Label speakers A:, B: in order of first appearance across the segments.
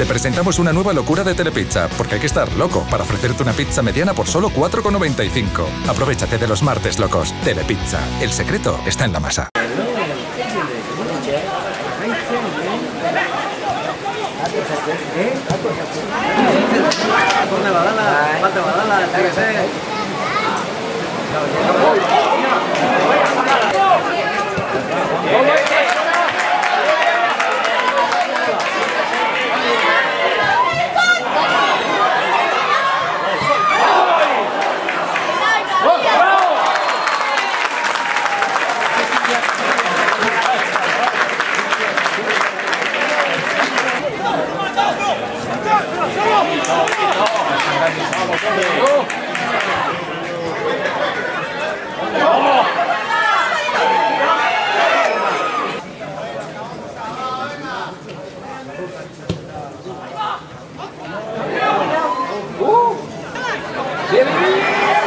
A: Te presentamos una nueva locura de Telepizza, porque hay que estar loco para ofrecerte una pizza mediana por solo 4,95. Aprovechate de los martes locos. Telepizza. El secreto está en la masa. Yeah!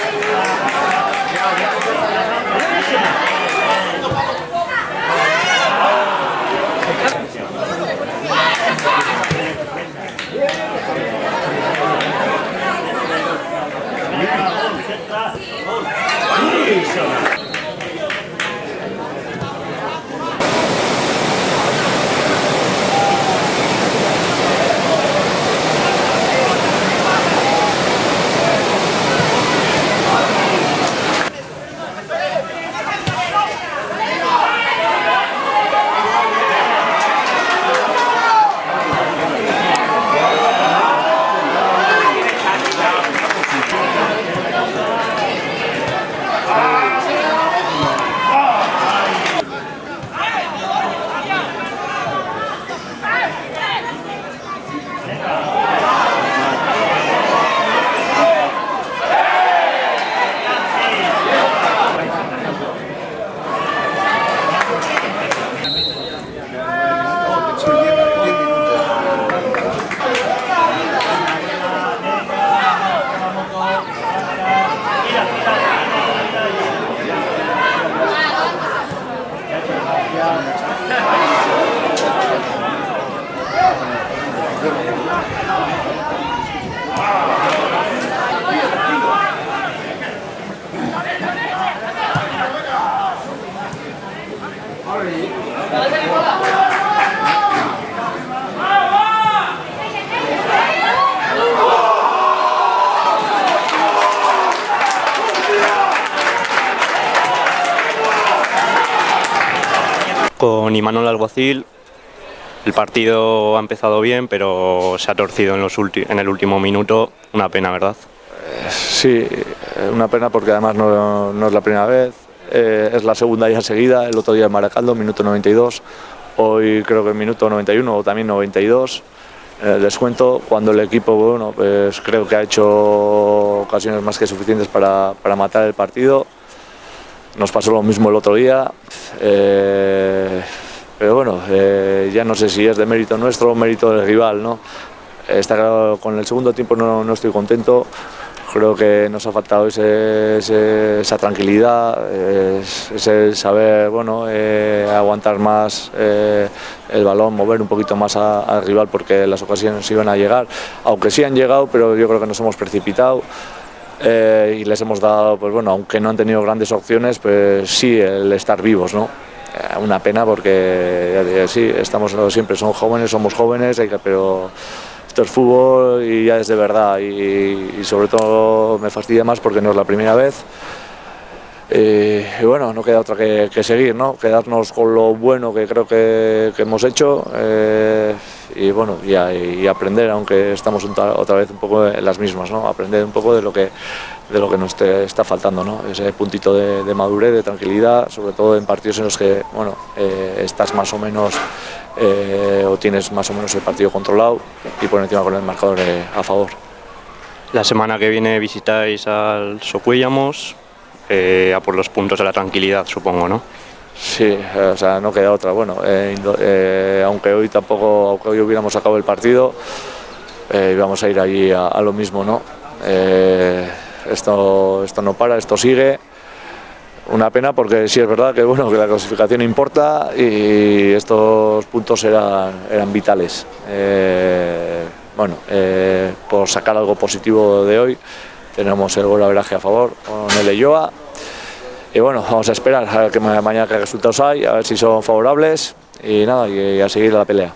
B: Con Imanol Alguacil el partido ha empezado bien, pero se ha torcido en, el último minuto. Una pena, ¿verdad?
C: Sí, una pena porque además no, es la primera vez. Eh, es la segunda ya seguida, el otro día en Maracaldo, minuto 92. Hoy creo que minuto 91 o también 92. Eh, les cuento, cuando el equipo, bueno, pues creo que ha hecho ocasiones más que suficientes para, para matar el partido. Nos pasó lo mismo el otro día. Eh, pero bueno, eh, ya no sé si es de mérito nuestro o mérito del rival, ¿no? Está claro, con el segundo tiempo no, no estoy contento. Creo que nos ha faltado esa tranquilidad, ese saber bueno, eh, aguantar más el balón, mover un poquito más al rival porque las ocasiones iban a llegar, aunque sí han llegado, pero yo creo que nos hemos precipitado. Eh, y les hemos dado, pues bueno, aunque no han tenido grandes opciones, pues sí, el estar vivos, ¿no? Eh, una pena porque sí, estamos siempre, son jóvenes, somos jóvenes, pero esto es fútbol y ya es de verdad y, sobre todo me fastidia más porque no es la primera vez. Eh, y bueno, no queda otra que, seguir, ¿no? Quedarnos con lo bueno que creo que, hemos hecho y bueno, y, y, aprender, aunque estamos otra vez un poco en las mismas, ¿no? Aprender un poco de lo que, de lo que nos te, está faltando, ¿no? Ese puntito de, de, madurez, de tranquilidad, sobre todo en partidos en los que, bueno, eh, estás más o menos eh, o tienes más o menos el partido controlado y por encima con el marcador eh, a favor.
B: La semana que viene visitáis al Socuellamos, eh, a por los puntos de la tranquilidad, supongo, ¿no?
C: Sí, o sea, no queda otra. Bueno, eh, eh, aunque hoy tampoco, aunque hoy hubiéramos acabado el partido, íbamos a ir allí a, a lo mismo, ¿no? esto, esto no para, esto sigue. Una pena porque sí es verdad que, bueno, que la clasificación importa y estos puntos eran, vitales. bueno, eh, por sacar algo positivo de hoy, tenemos el gol a favor con el Elloa. Y bueno, vamos a esperar a ver que mañana qué resultados hay, a ver si son favorables y nada, y a seguir la pelea.